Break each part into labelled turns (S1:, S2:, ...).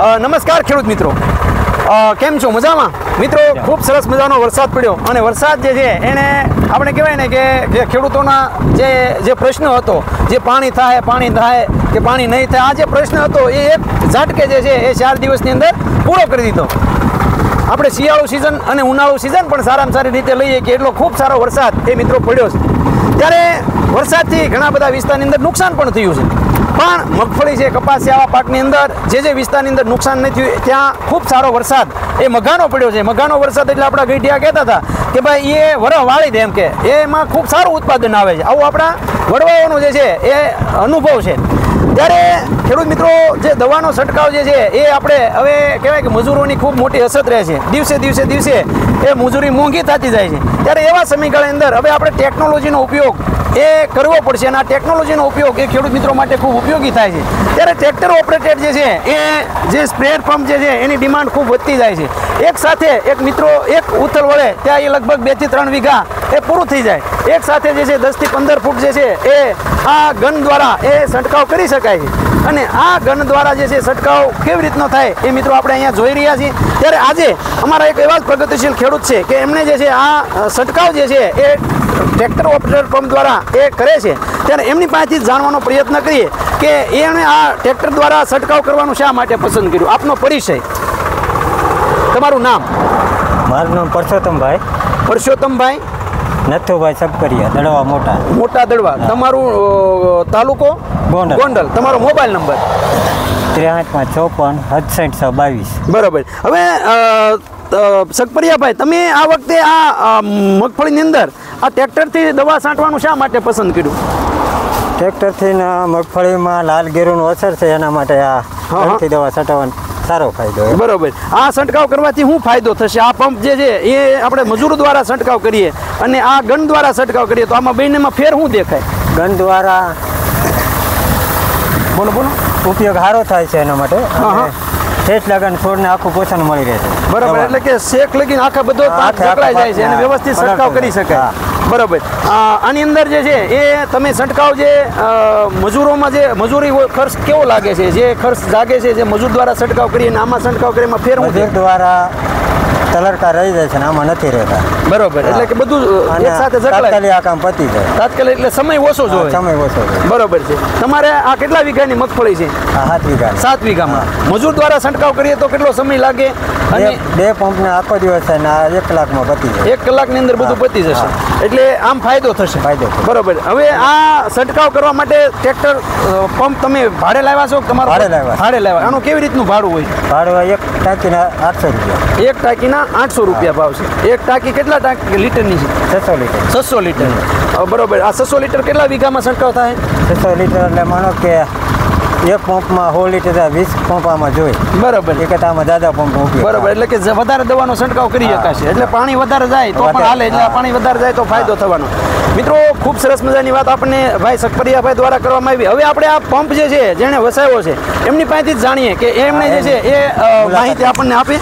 S1: નમસ્કાર ખેડૂત મિત્રો. કેમ છો? મજામાં? મિત્રો ખૂબ સરસ મજાનો વરસાદ પડ્યો. અને વરસાદ જે છે એને આપણે કહેવાય ને કે જે ખેડૂતોના જે જે પ્રશ્ન હતો જે પાણી થાય પાણી થાય કે પાણી નહીં થાય આ જે પ્રશ્ન હતો એ એક ઝાટકે જે છે એ ચાર દિવસની અંદર પૂરો કરી દીધો. આપણે શિયાળુ સિઝન અને ઉનાળુ સિઝન પણ સારામાં સારી રીતે લઈએ કે એટલો ખૂબ સારો વરસાદ એ મિત્રો પડ્યો છે. ત્યારે વરસાદથી ઘણા બધા વિસ્તારની અંદર નુકસાન પણ થયું છે. પણ મગફળી છે કપાસ છે આવા પાકની અંદર જે જે વિસ્તારની અંદર નુકસાન નથી થયું, ત્યાં ખૂબ સારો વરસાદ. એ મઘાનો પડ્યો છે. મઘાનો વરસાદ એટલે આપણા ગઈઢિયા કહેતા હતા કે ભાઈ એ વરહ વાળી દે એમ કે. એમાં ખૂબ સારું ઉત્પાદન આવે છે. આવું આપણા વડવાઓનું જે છે, એ અનુભવ છે. ત્યારે ખેડૂત મિત્રો, જે દવાનો છંટકાવ જે છે, એ આપણે હવે કહેવાય કે મજૂરોની ખૂબ મોટી અસર રહે છે. દિવસે દિવસે દિવસે એ મજૂરી મોંઘી થતી જાય છે. ત્યારે એવા સમયગાળાની અંદર હવે આપણે ટેકનોલોજીનો ઉપયોગ એ કરવો પડશે અને આ ટેકનોલોજીનો ઉપયોગ એ ખેડૂત મિત્રો માટે ખૂબ ઉપયોગી થાય છે. ત્યારે ટ્રેક્ટર ઓપરેટેડ જે છે, એ જે સ્પ્રેર પંપ જે છે, એની ડિમાન્ડ ખૂબ વધતી જાય છે. એક સાથે એક મિત્રો, એક ઉથલ વળે ત્યાં એ લગભગ બેથી ત્રણ વીઘા એ પૂરું થઈ જાય. એક સાથે જે છે દસથી પંદર ફૂટ જે છે, એ આ ગન દ્વારા એ છંટકાવ કરી શકાય. છે. અને આ ગન દ્વારા જે છે છંટકાવ કેવી રીતનો થાય એ મિત્રો આપણે અહીંયા જોઈ રહ્યા છીએ. ત્યારે આજે અમારા એક એવા જ પ્રગતિશીલ ખેડૂત છે કે એમને જે છે આ છંટકાવ જે છે એ ટ્રેક્ટર ઓપરેટર પંપ દ્વારા એ કરે છે. ત્યારે એમની પાસેથી જાણવાનો પ્રયત્ન કરીએ કે એણે આ ટ્રેક્ટર દ્વારા છંટકાવ કરવાનું શા માટે પસંદ કર્યું? આપનો પરિચય. તમારું નામ?
S2: મારું નામ પરસોત્તમભાઈ.
S1: પરસોત્તમભાઈ.
S2: નથુભાઈ સબકરિયા દડવા મોટા.
S1: મોટા દડવા. તમારું તાલુકો?
S2: ગોંડલ.
S1: ગોંડલ. તમારો મોબાઈલ નંબર?
S2: ત્રેસઠમાં ચોપન હદસઠ બાવીસ.
S1: બરાબર. હવે સકપરિયાભાઈ તમે આ વખતે આ મગફળીની અંદર આ ટ્રેક્ટરથી દવા છાંટવાનું શા માટે પસંદ કર્યું?
S2: ટ્રેક્ટરથી મગફળીમાં લાલ ગેરુનું અસર છે એના માટે આ દવા છટાવવાનો સારો ફાયદો
S1: બરોબર. આ છંટકાવ કરવાથી શું ફાયદો થશે? આ પંપ જે છે એ આપણે મજૂર દ્વારા છંટકાવ કરીએ અને આ ગન દ્વારા છંટકાવ કરીએ તો આમાં બંનેમાં ફેર શું દેખાય?
S2: ગન દ્વારા
S1: બોલો બોલો.
S2: ઉપયોગ સારો થાય છે એના માટે. ઠેઠ લગન છોડને આખું પોષણ મળી રહે છે.
S1: બરાબર એટલે કે શેક લગીને આખા બધો પકડાઈ જાય છે અને વ્યવસ્થિત છંટકાવ કરી. શકાય. બરાબર. આની અંદર જે છે એ તમે છંટકાવ જે મજૂરોમાં જે મજૂરી ખર્ચ કેવો લાગે છે? જે ખર્ચ જાગે છે જે મજૂર દ્વારા છંટકાવ કરીએ આમાં છંટકાવ કરીએ એમાં ફેર શું છે
S2: દ્વારા તલરકા રહી જાય છે ને આમાં નથી રહેતા.
S1: બરોબર એટલે કે બધું એક સાથે
S2: તાત્કાલિક આ કામ પતી જાય.
S1: તાત્કાલિક એટલે સમય ઓછો જો
S2: સમય ઓછો
S1: બરોબર છે. તમારે આ કેટલા વીઘાની મગફળી છે?
S2: સાત વીઘા
S1: સાત વીઘામાં. મજૂર દ્વારા છંટકાવ કરીએ તો કેટલો સમય લાગે? અને
S2: બે પંપને આખો દિવસ છે ને આ એક કલાકમાં પતી જાય.
S1: એક કલાકની અંદર બધું પતી જશે. એટલે આમ ફાયદો થશે.
S2: ફાયદો.
S1: બરોબર. હવે આ છંટકાવ કરવા માટે ટ્રેક્ટર પંપ તમે ભાડે લાવ્યા છો તમારો
S2: ભાડે લાવ્યા.
S1: ભાડે લાવ્યા? આનું કેવી રીતનું ભાડું હોય?
S2: ભાડું એક ટાંકીના આઠસો રૂપિયા.
S1: એક ટાંકીના આઠસો રૂપિયા ભાવ છે. એક ટાંકી કેટલા ટાંકી લીટરની છે?
S2: છસો લીટર.
S1: છસો લીટર. બરોબર. આ છસો લીટર કેટલા વીઘામાં છંટકાવ થાય?
S2: છસો લીટર એટલે માનો કે એક પંપમાં સો લીટર વીસ પંપ આમાં જોઈએ
S1: બરાબર
S2: એક આમાં દાદા પંપ ઉપયોગ
S1: બરાબર એટલે કે વધારે દવાનો છંટકાવ કરી. શકાશે. એટલે પાણી વધારે જાય તો પણ હાલે એટલે આ પાણી વધારે જાય તો ફાયદો થવાનો. મિત્રો ખૂબ સરસ મજાની વાત આપણને ભાઈ સકપરિયાભાઈ દ્વારા કરવામાં આવી. હવે આપણે આ પંપ જે છે જેણે વસાવ્યો છે એમની પાસેથી જ જાણીએ કે એમણે જે છે એ માહિતી આપણને આપે.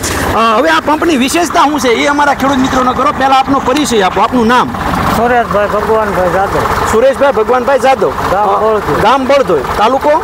S1: હવે આ પંપની વિશેષતા શું છે એ અમારા ખેડૂત મિત્રોનો કરો. પહેલાં આપનો પરિચય આપો આપનું નામ.
S2: સુરેશભાઈ ભગવાનભાઈ જાદવ.
S1: સુરેશભાઈ ભગવાનભાઈ જાદવ.
S2: ગામ બળદોઈ.
S1: તાલુકો.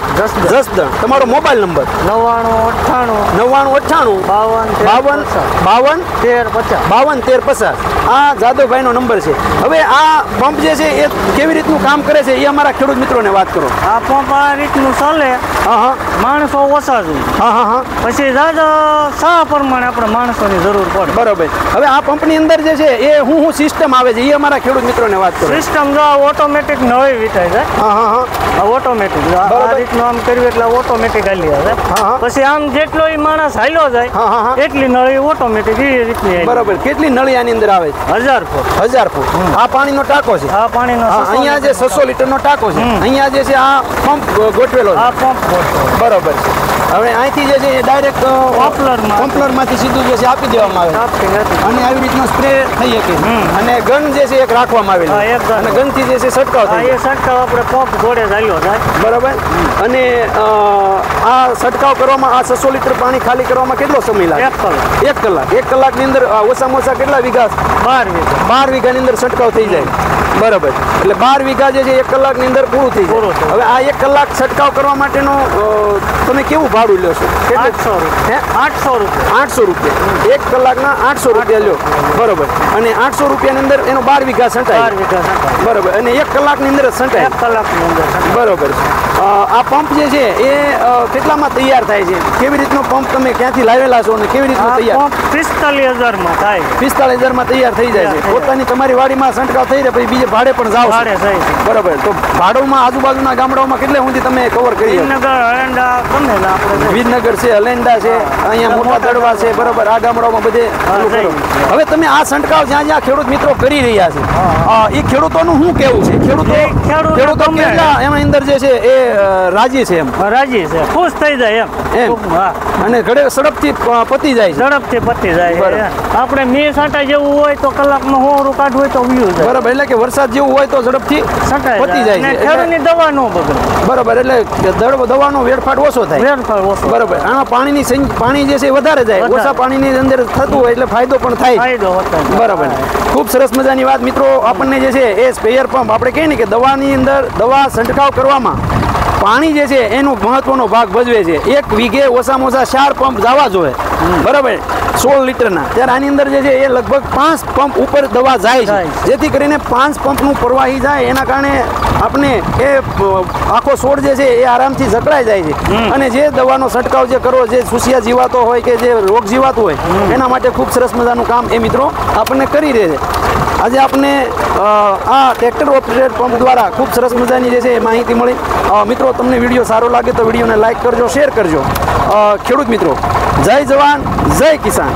S2: જસદણ.
S1: તમારો મોબાઈલ નંબર?
S2: નવ્વાણું અઠ્ઠાણું.
S1: નવ્વાણું અઠ્ઠાણું.
S2: બાવન
S1: બાવન બાવન
S2: તેર પચાસ.
S1: બાવન તેર પચાસ. આ જાદવભાઈનો નંબર છે. હવે આ પંપ જે છે એ કેવી રીતનું કામ કરે છે એ અમારા ખેડૂત મિત્રોને વાત કરો.
S2: આ પંપ આ રીતનું ચાલે.
S1: હા હા.
S2: માણસો ઓછા જોઈએ
S1: હા હા હા.
S2: પછી દાદા સા પ્રમાણે આપણે માણસોની જરૂર પડે.
S1: બરોબર. હવે આ પંપની અંદર જે છે એ હું હું સિસ્ટમ આવે છે એ અમારા ખેડૂત મિત્રોને વાત કરો.
S2: સિસ્ટમ જો ઓટોમેટિક નળી વિટાઈ છે
S1: હા હા હા.
S2: ઓટોમેટિક આ રીતનું આમ કર્યું એટલે ઓટોમેટિક હાલી આવે. પછી આમ જેટલો એ માણસ હાલ્યો
S1: હા, હા, હા.
S2: જાય એટલી નળી ઓટોમેટિક એ રીતની.
S1: બરોબર. કેટલી નળી આની અંદર આવે
S2: હજાર ફૂટ
S1: હજાર ફૂટ આ પાણીનો ટાંકો છે.
S2: આ પાણીનો
S1: હા, અહીંયા જે છસો લીટરનો ટાંકો છે. અહીંયા જે છે આ પંપ ગોઠવેલો છે.
S2: આ પંપ
S1: બરોબર છે. હવે અહીંથી જે છે એ ડાયરેક્ટ
S2: પોપલરમાં.
S1: પોપલરમાંથી સીધું જે છે આપી દેવામાં આવે. અને આવી રીતનો સ્પ્રે થઈ શકે. અને ગન જે છે એક રાખવામાં આવેલી. અને ગનથી જે છે છંટકાવ થાય
S2: એ છંટકાવ આપણે પંપ જોડે ચાલ્યો જાય
S1: બરાબર? અને આ છંટકાવ કરવામાં આ છસો લીટર પાણી ખાલી કરવામાં કેટલો સમય લાગે?
S2: એક કલાક.
S1: એક કલાક. એક કલાકની અંદર ઓછામાં ઓછા કેટલા વીઘા?
S2: બાર વીઘા.
S1: બાર વીઘાની અંદર છંટકાવ થઈ જાય. બરાબર. એટલે બાર વીઘા જે છે એક કલાકની અંદર પૂરું થઈ
S3: પૂરું
S1: હવે આ એક કલાક છંટકાવ કરવા માટેનો તમે કેવું ભાડું લો છો?
S3: આઠસો રૂપિયા. આઠસો રૂપિયા.
S1: આઠસો રૂપિયા. એક કલાકના આઠસો રૂપિયા લો બરોબર. અને આઠસો રૂપિયાની અંદર એનો બાર વીઘા
S3: બાર
S1: છંટાય
S3: વીઘા સંતાય.
S1: બરોબર. અને એક કલાકની અંદર છંટાય.
S3: એક કલાકની અંદર.
S1: બરોબર અ, આ પંપ જે છે એ કેટલામાં તૈયાર થાય છે? કેવી રીતનો પંપ તમે ક્યાંથી લાવેલા છો અને કેવી રીતનો તૈયાર?
S3: પિસ્તાલીસ હજારમાં થાય.
S1: પિસ્તાલીસ હજારમાં તૈયાર થઈ જાય છે. પોતાની તમારી વાડીમાં છંટકાવ થઈ રહ્યા પછી બીજે ભાડે પણ જાવ
S3: ભાડે થાય.
S1: બરોબર. તો ભાડોમાં આજુબાજુના ગામડાઓમાં કેટલે સુધી તમે કવર કરી. વિજનગર છે અલેન્ડા છે અહીંયા મોટા દડવા છે બરોબર. આ ગામડાઓમાં બધે હવે તમે આ છંટકાવ જ્યાં જ્યાં ખેડૂત મિત્રો કરી રહ્યા છે એ ખેડૂતોનું શું કેવું છે? ખેડૂતો
S3: ખેડૂતો
S1: એમાં અંદર જે છે એ રાજી છે એમ.
S3: રાજી છે. ખુશ થઈ જાય એમ.
S1: એમ. અને ઘડે ઝડપથી પતી જાય
S3: ઝડપથી પતી જાય આપણે મે સાંટા જેવું હોય તો કલાકમાં હોરું કાઢવું હોય તો વ્યૂ જાય.
S1: બરાબર એટલે કે વરસાદ જેવું હોય તો ઝડપથી પતી જાય. છે.
S3: ખેડૂતની દવા ન બગડે.
S1: બરાબર એટલે દવાનો વેડફાટ ઓછો થાય.
S3: વેડફાટ ઓછો
S1: બરાબર આમાં પાણીની પાણી જે છે એ વધારે જાય. ઓછા પાણીની અંદર થતું હોય એટલે ફાયદો પણ થાય.
S3: ફાયદો
S1: બરાબર. ખૂબ સરસ મજાની વાત મિત્રો આપણને જે છે એ સ્પેયર પંપ. આપણે કહીએ ને કે દવાની અંદર દવા છંટકાવ કરવામાં પાણી જે છે એનો મહત્વનો ભાગ ભજવે છે. એક વીઘે ઓછામાં ઓછા ચાર પંપ જવા જોઈએ. બરાબર? સોળ લીટરના. ત્યારે આની અંદર જે છે એ લગભગ પાંચ પંપ ઉપર દવા જાય છે. જેથી કરીને પાંચ પંપનું પ્રવાહી જાય એના કારણે આપણે એ આખો છોડ જે છે એ આરામથી જકડાઈ જાય છે. અને જે દવાનો છંટકાવ જે કરવો જે સુસિયા જીવાતો હોય કે જે રોગ જીવાતો હોય એના માટે ખૂબ સરસ મજાનું કામ એ મિત્રો આપણને કરી રહે છે. આજે આપને આ ટ્રેક્ટર ઓપરેટેડ પંપ દ્વારા ખૂબ સરસ મજાની જે છે એ માહિતી મળી. મિત્રો, તમને વીડિયો સારો લાગે તો વિડીયોને લાઈક કરજો, શેર કરજો. ખેડૂત મિત્રો, જય જવાન, જય કિસાન.